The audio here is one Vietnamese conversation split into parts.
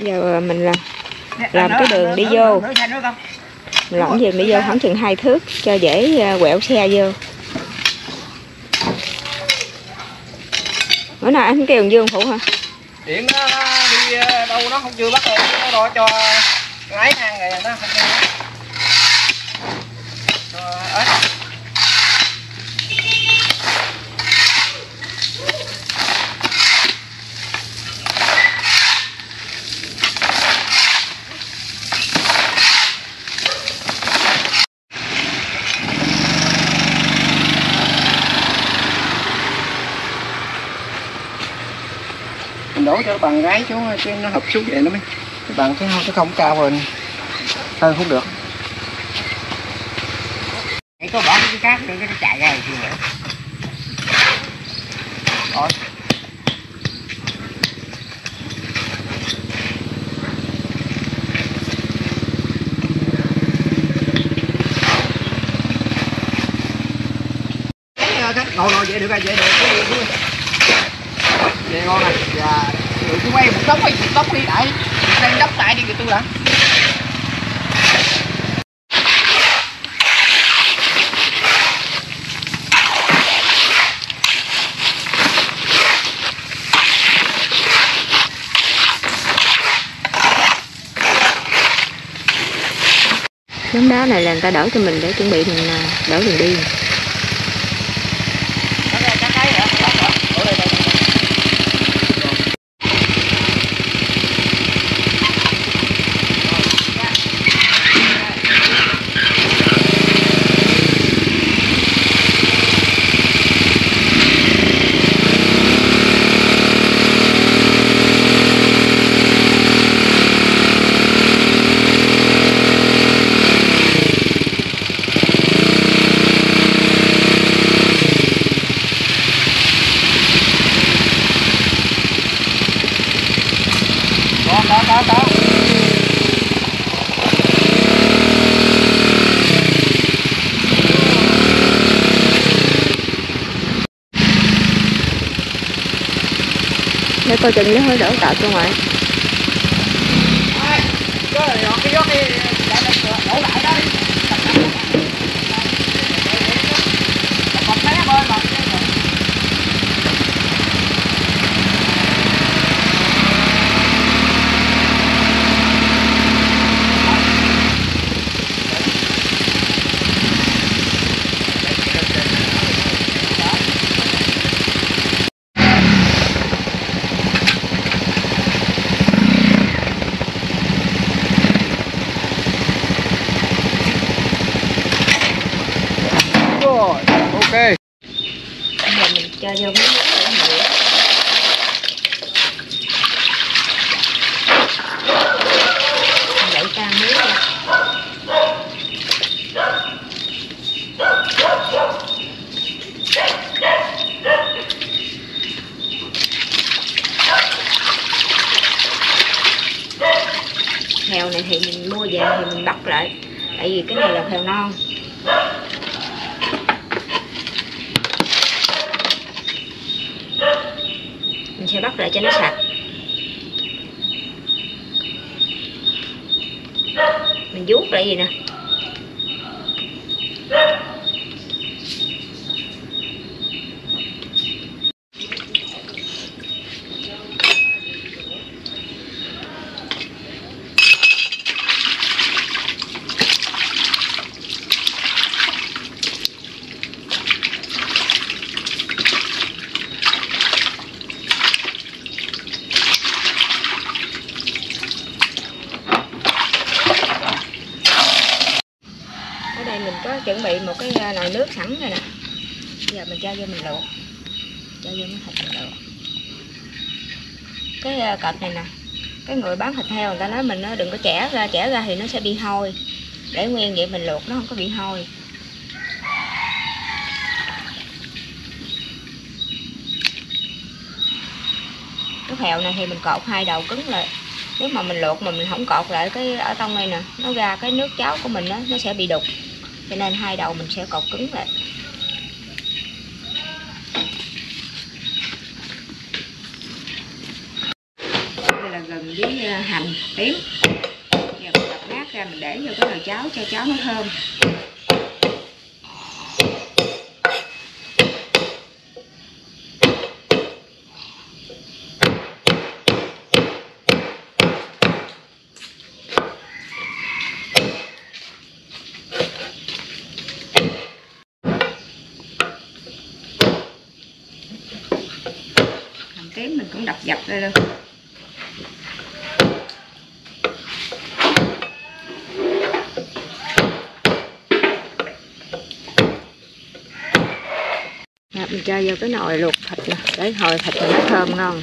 giờ mình là làm cái đường đi vô. mình lỏng đường đi vô khoảng chừng hai thước cho dễ à, quẹo xe vô. Bữa nào anh kêu Dương phụ hả? Điện nó, nó đi ờ, đâu nó không chưa bắt được nó rồi cho ngái ăn rồi nó không cho ấy mình đổ cho bằng gái chú chứ nó hợp xuống vậy nó mới cái bằng cái không nó không cao hơn hơn không được. Vậy có bỏ cái cát nữa nó chạy ra rồi. Chứ nữa rồi ngồi ngồi vậy được rồi vậy được. Cái gì cũng ngon này và dạ tự tôi quay một tóc đi một tóc đi đại, đang đắp lại đi người tôi đã đống đá này là người ta đỡ cho mình để chuẩn bị mình đổ đỡ đường đi đó đó đó đó để coi chừng nó hơi đỡ tạo cho ngoại cái này cái gió đi lại đổ lại đó còn té bơi mà rồi ok bây giờ mình cho vô miếng nước để mình rửa Mình đậy tan nước ra heo này thì mình mua về thì mình bắt lại. Tại vì cái này là heo non. Mình sẽ bắt lại cho nó sạch. Mình vuốt lại gì nè ở đây mình có chuẩn bị một cái à, nồi nước sẵn rồi nè. Bây giờ mình cho vô mình luộc. Cho vô miếng thịt mình luộc. Cái à, cọp này nè cái người bán thịt heo người ta nói mình nó đừng có chẻ ra chẻ ra thì nó sẽ bị hôi. Để nguyên vậy mình luộc nó không có bị hôi. Cái heo này thì mình cột hai đầu cứng lại. Nếu mà mình luộc mà mình không cột lại cái ở trong này nè nó ra cái nước cháo của mình đó, nó sẽ bị đục cho nên hai đầu mình sẽ cột cứng lại. Đây là gừng với ờ, hành tím. Giờ mình đập nát ra mình để vô cái nồi cháo cho cháo nó thơm hành tím mình cũng đập dập ra luôn. Mình cho vô cái nồi luộc thịt nè. Để hồi thịt nó thơm ngon.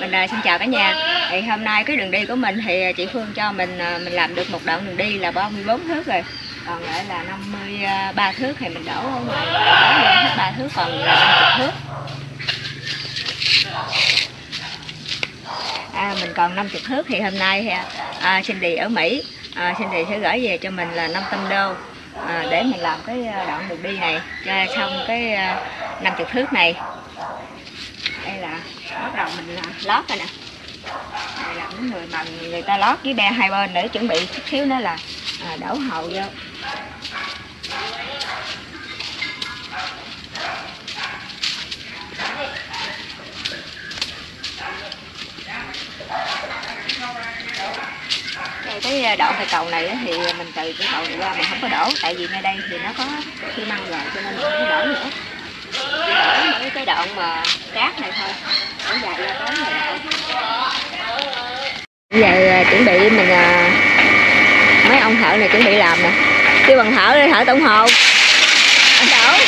Mình ờ, xin chào cả nhà thì hôm nay cái đường đi của mình thì chị Phương cho mình ờ, mình làm được một đoạn đường đi là 34 thước rồi. Còn lại là 53 ờ, thước thì mình đổ ở ngoài đổ lên hết 3 thước còn ờ, là 50 thước. À, mình còn 50 thước thì hôm nay à, Cindy ở Mỹ. À, Cindy sẽ gửi về cho mình là 500 đô à, để mình làm cái đoạn đường đi này cho xong cái à, 50 thước này. Đây là bắt đầu mình lót rồi nè đây là những người mà người ta lót với be hai bên để chuẩn bị chút xíu nữa là à, đổ hầu vô. Cái à, đổ cây cầu này thì mình từ cái cầu này ra mình không có đổ tại vì ngay đây thì nó có xi măng rồi cho nên mình không đổ nữa. Chỉ đổ mỗi cái đoạn mà cát này thôi đổ dài ra tới này bây giờ ờ, chuẩn bị mình ờ, mấy ông thợ này chuẩn bị làm nè. Kêu bằng thợ đi, thợ tổng hồ anh đổ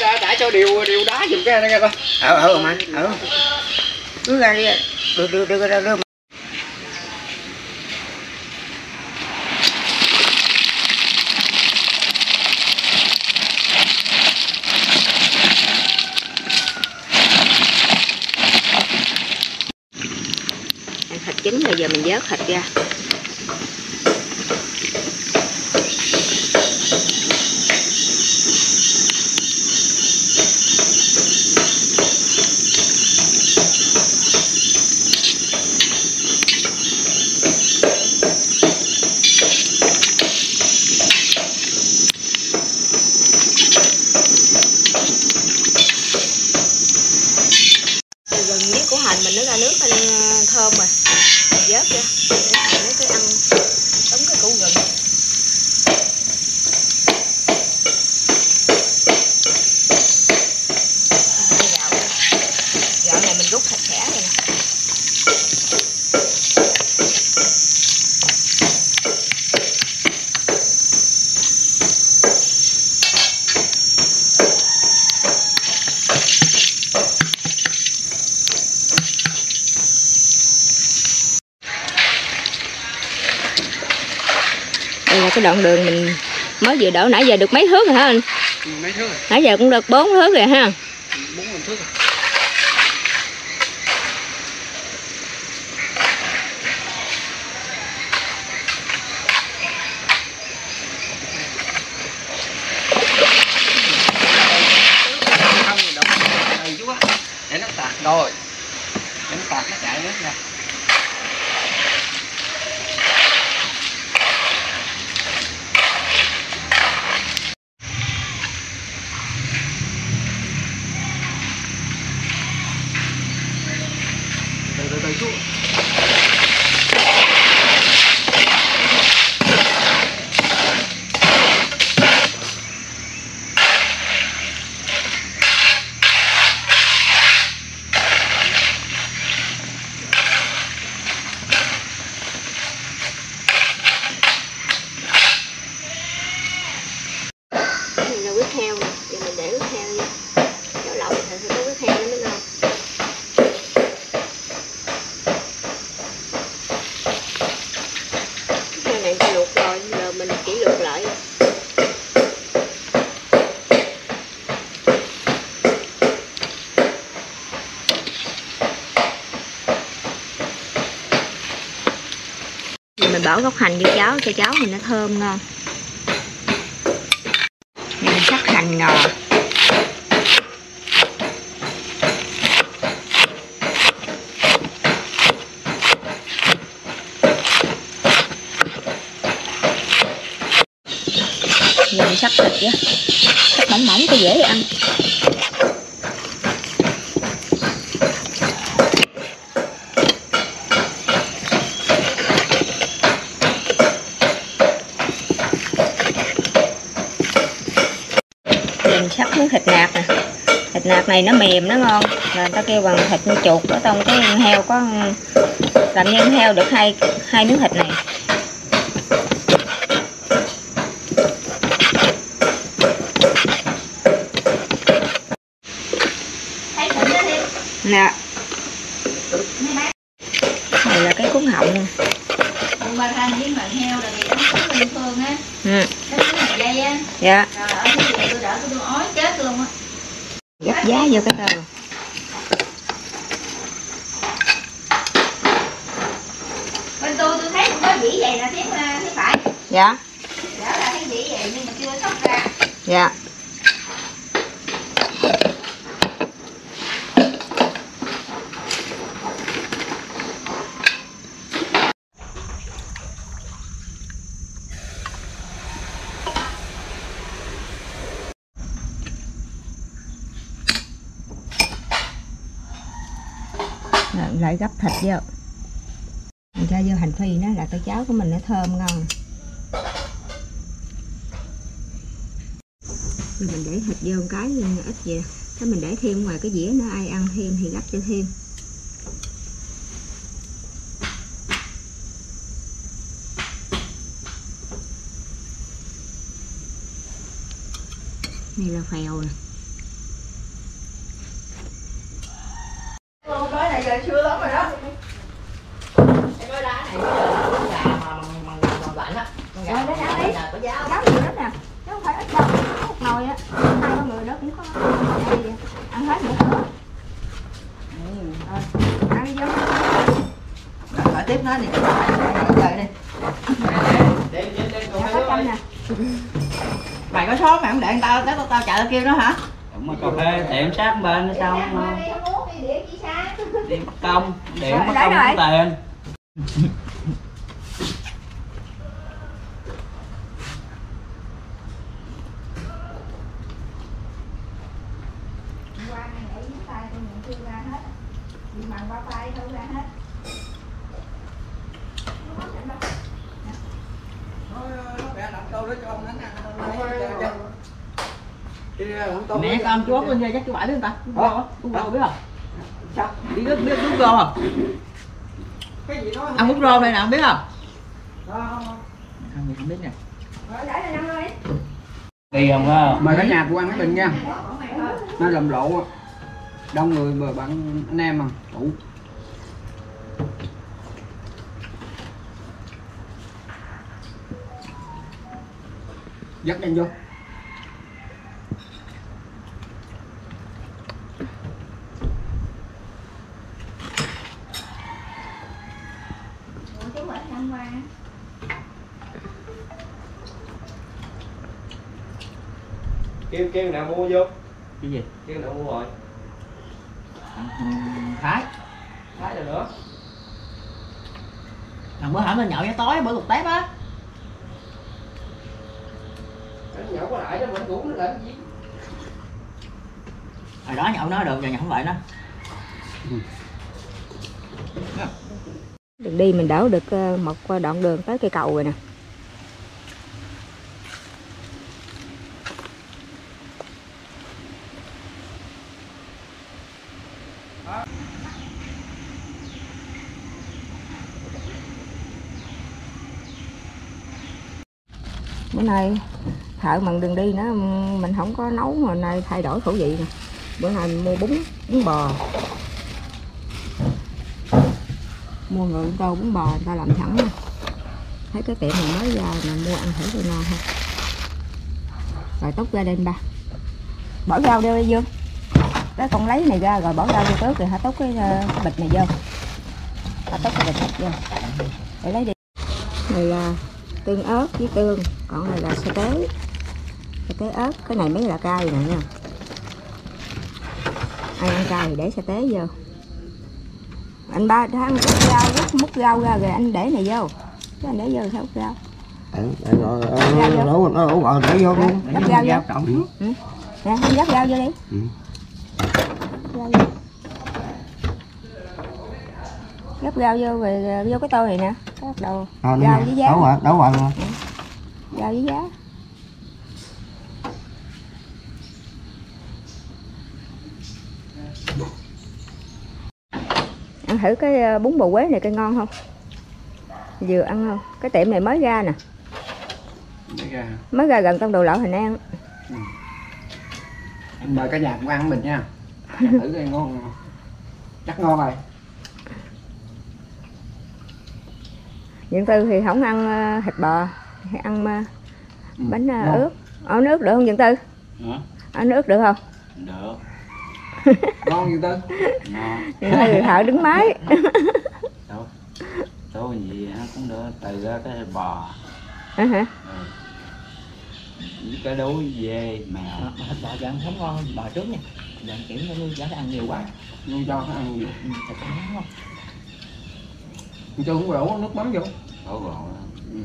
đã, đã cho điều điều đá giùm cái này nghe coi ờ ờ mà ờ cứ ra đi đưa đưa đưa ra đưa thịt chín rồi giờ mình vớt thịt ra gừng với củ hành mình nó ra nước anh thơm rồi mình vớt ra để hành nó cái ăn giống cái củ gừng Mình gạo gạo này mình rút sạch sẽ rồi nè đây là cái đoạn đường mình mới vừa đổ nãy giờ được mấy thước rồi hả anh? Ừ, mấy thước rồi. Nãy giờ cũng được bốn thước rồi ha. Bốn năm thước rồi không thì động này chú á để nó tạt rồi để nó tạt nó chạy nước ra bỏ gốc hành vô cháo cho cháo mình nó thơm ngon. Mình sắc hành ngò. Giờ mình sắc thịt á. Sắc mỏng mỏng cho dễ ăn Giờ mình sắc miếng thịt nạc nè Thịt nạc này nó mềm nó ngon. Người ta kêu bằng thịt như chuột ở trong cái heo có Làm nhân heo được hai hai miếng thịt này. Nè này là cái cuốn họng nè Hôm qua than với mận heo là bị đánh cúm liên phương á ừ. Nó cứ này dây á dạ Rồi ở cái gì tôi đỡ tôi ói chết luôn á gấp giá vô cái đầu Bên tôi tôi thấy cũng có dĩ vậy là tiếng à, tiếng phải. Dạ. Đó là cái dĩ vậy nhưng mà chưa sóc ra. Dạ Lại gấp thịt vô mình cho vô hành phi nó là cái cháo của mình nó thơm ngon. Rồi mình để thịt vô một cái ít vậy. ถ้า mình để thêm ngoài cái dĩa nữa, ai ăn thêm thì gấp cho thêm. Này là phèo nè Nói này giờ chưa lắm rồi đó Rồi để ăn đi Nấu nhiều lắm nè Chứ không phải ít đâu Nấu một nồi á Hai ba người đó cũng có Đây vậy. Ăn hết nữa nữa Rồi Ăn đi vô Hỏi tiếp nói đi Đợi đi Nè Mày có số mày không để tao tới tao, tao chạy tao kêu nó hả? Đúng rồi, cà phê tiệm sát bên nó xong đi mất công điện Rồi, mất công tiền Qua này để dưới tay tôi nhận chưa ra hết Đi bằng qua tay đâu ra hết mẹ con chú bên đây chắc chú bảy biết không ta. Chú bò biết không? Sao? Đi biết biết biết bò không ăn bút rô đây nè không biết không? Không biết không biết nè. Rồi để là năm rồi đi không á mời cả nhà của ăn cái bình nha. Nó lầm lộ á. đông người mà bạn anh em mà đủ dắt nhanh vô Qua. Kêu kêu nào mua vô? Cái gì? Kêu nào mua rồi? Thái. Thái rồi nữa. Thằng bữa hổm mình nhậu với tối bữa lục tép á. Anh nhậu có lại đó mình cũng nó làm gì? Hồi đó nhậu nó được giờ nhậu không vậy nó Đường đi mình đỡ được ờ, một ờ, đoạn đường tới cây cầu rồi nè. Bữa nay thợ mần đường đi nữa, mình không có nấu, mà nay thay đổi khẩu vị nè. Bữa nay mình mua bún bún bò. Mua người tô bún bò người ta làm sẵn nha. Thấy cái tiệm này mới ra mà mua ăn thử rồi ngon ha. Rồi tóc ra đêm ba. Bỏ rau vô đi dương. Cái con lấy này ra rồi bỏ rau vô tớt rồi hả? Tóc cái, ờ, cái bịch này vô. Hả tóc cái bịch này vô. Để lấy đi. Này là tương ớt với tương còn này là sa tế sa tế ớt cái này mới là cay nè nha. Ai ăn cay thì để sa tế vô anh ba tháng múc rau múc, múc rau ra rồi anh để này vô. Chứ anh để vô sao. Rau nó nó ủ rồi để vô luôn. Gấp rau vô. Nè anh gấp rau vô đi. Ừ. Rau vô. gấp rau vô rồi ờ, vô cái tô này nè. Bắt đầu à, rau với giá. đấu rồi đấu rồi luôn. Rau với giá ăn thử cái ờ, bún bò quế này coi ngon không? Vừa ăn không cái tiệm này mới ra nè. Ra. mới ra gần trong đồ lậu Hành An. Anh mời cả nhà cùng ăn mình nha. Thử coi ngon không? chắc ngon rồi. Diện Tư thì không ăn ờ, thịt bò hay ăn ờ, Ừ, bánh ờ, ngon. ướt ở nước được không Diện Tư? Ở nước được không? Được. Ngon như tư Ngon. Thợ đứng máy. Đâu. Tôi gì cũng được từ ra cái bò. Hả hả? Ừ. cái đuối dê mèo. Bò giờ ăn không ngon bò trước nha. Giờ kiểu như giả ăn nhiều quá. Ngon cho nó ăn nhiều. Ừ, thịt không ngon. Cho cũng đổ nước mắm vô. Đổ gọn ừ.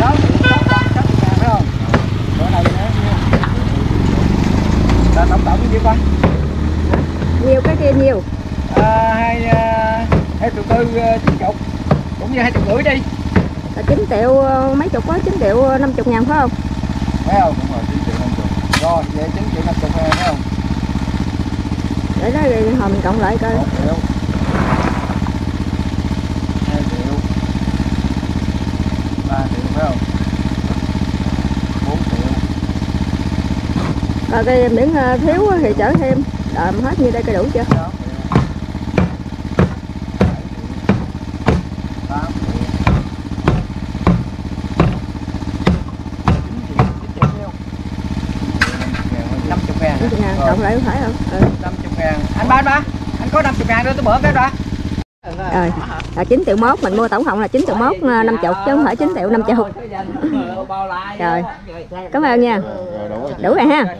đó đó đó chắc nhà phải không bữa này nữa nha là tổng tổng nhiêu con nhiều cái kia nhiều à, hai à, hai triệu tư à, chín chục như hai triệu rưỡi đi. Là 9 triệu ờ, mấy chục có 9 triệu 50 ngàn phải không? Phải không? Đúng rồi chín triệu năm chục. Rồi vậy chín triệu năm chục phải không? Để đó thì hồi mình cộng lại coi. Một triệu. Hai triệu. Ba triệu phải không? Bốn triệu. Coi cái miễn ờ, thiếu thì chở thêm. Đợi hết như đây coi đủ chưa? Sáu triệu tám triệu năm chục ngàn 50 ngàn cộng lại phải không? Ừ. năm chục ngàn. Anh ba anh ba anh có năm chục ngàn đưa tôi bữa cái đó. Rồi. Là 9 triệu mốt mình mua tổng cộng là 9 triệu mốt 50 chứ không phải 9 triệu 50 Rồi. cảm ơn nha. Đủ rồi ha